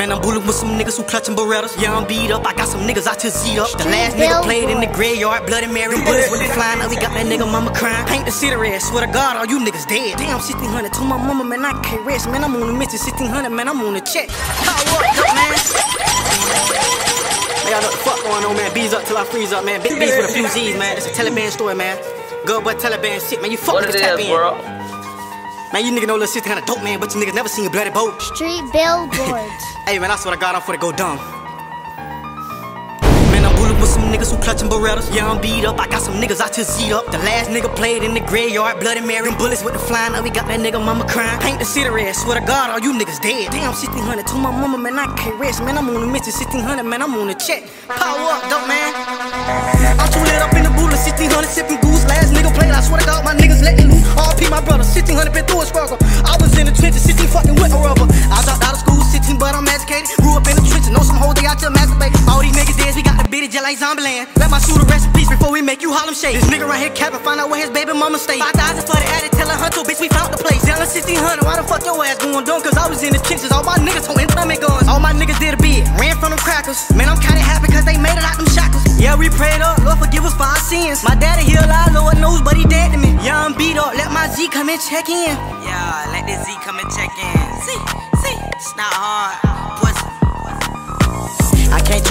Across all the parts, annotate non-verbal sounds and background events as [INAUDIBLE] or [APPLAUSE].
Man, I'm bullying with some niggas who clutching Berettas. Yeah, I'm beat up. I got some niggas I to Z up. The last nigga played in the graveyard, Bloody Mary. Bullets with the flying up. We got that nigga mama crying. Paint the city red. Swear to God, all you niggas dead. Damn, 1600 to my mama, man. I can't rest, man. I'm on a mission. 1600, man. I'm on a check. Power up, man. Man, y'all know what the fuck going on, man. Bees up till I freeze up, man. Big bees with a few Z's, man. It's a Taliban story, man. Good boy Taliban shit, man. You fuck What niggas it Man, you niggas know little shit kinda dope, man, but you niggas never seen a bloody boat. Street billboards. [LAUGHS] Hey, man, I swear to God, I'm for to go dumb. Man, I'm bullying with some niggas who clutching Berettas. Yeah, I'm beat up. I got some niggas I just Z up. The last nigga played in the graveyard, Bloody Mary. Them bullets with the flying up. We got that nigga mama crying. Paint the city red. Swear to God, all you niggas dead. Damn, 1600 to my mama, man. I can't rest, man. I'm on a mission. 1600, man. I'm on a check. Power up, dope, man. I'm too lit up in the bullet. 1600 sipping goose. Last nigga played. I swear to God, my niggas let me loose. RP, 16, but I'm educated. Grew up in the trenches. Know some hoes they out to masturbate. All these niggas dead. We got the bitty just like Zombieland. Let my shooter rest in peace before we make you Harlem shake. This nigga right here capping. Find out where his baby mama stay. 5,000 for the addict. Tell her hunter, bitch, we found the place. Yelling 1600. Why the fuck your ass going dumb? Cause I was in the trenches. All my niggas holding tummy guns. All my niggas did a bid. Ran from them crackers. Man, I'm kinda happy cause they made it out them shackles. Yeah, we prayed up. Lord forgive us for our sins. My daddy here alive, Lord knows, but he dead to me. Yeah, I'm beat up. Let my Z come and check in. Yeah, let this Z come and check in. See, see, it's not hard.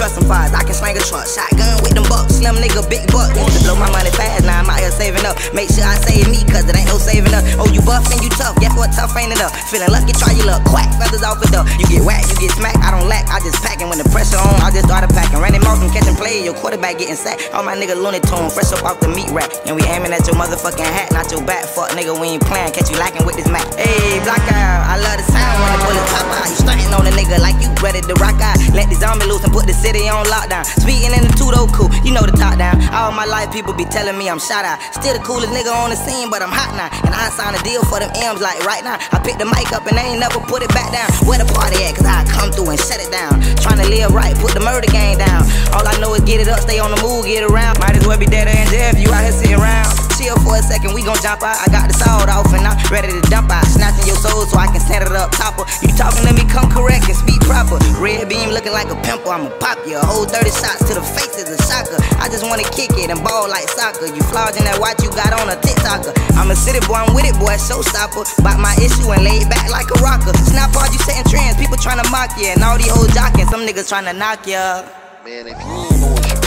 I can slang a truck. Shotgun with them bucks, slim nigga, big buck. To blow my money fast, now I'm out here saving up. Make sure I save me, cause it ain't no saving up. Oh, you buff and you tough, guess what? Tough ain't enough. Feeling lucky, try your luck. Quack, feathers off duck. You get whacked, you get smacked. I don't lack, I just packing. When the pressure on, I just started packing. Randy Moss from catching play, your quarterback getting sacked. All my nigga Looney Tune, fresh up off the meat rack. And we aiming at your motherfucking hat, not your back. Fuck nigga, we ain't playing. Catch you lacking with this Mac. Hey, block out, I love the sound when the bullet pop out. You stunting on a nigga like you ready to rock out. Let the zombie loose and put the city on lockdown. Speaking in the two though cool, you know the top down. All my life people be telling me I'm shot out. Still the coolest nigga on the scene, but I'm hot now. And I signed a deal for them M's like right now. I picked the mic up and they ain't never put it back down. Where the party at? Cause I come through and shut it down. Trying to live right, put the murder game down. All I know is get it up, stay on the move, get around. Might as well be dead in jail if you out here sitting around. Chill for a second, we gon' jump out. I got the sawed off and I'm ready to dump out. Snatching your soul so I can set it up topper. You talking to me, come correct and speak proper. Red beam looking like a pimple, I'ma pop you. A whole 30 shots to the face is a shocker. I just wanna kick it and ball like soccer. You flogging that watch you got on a TikToker. I'm a city boy, I'm with it, boy, showstopper. Bought my issue and laid back like a rocker. Snap hard, you setting trends, people trying to mock ya. And all these hoes jocking, some niggas trying to knock ya. Man, if you ain't on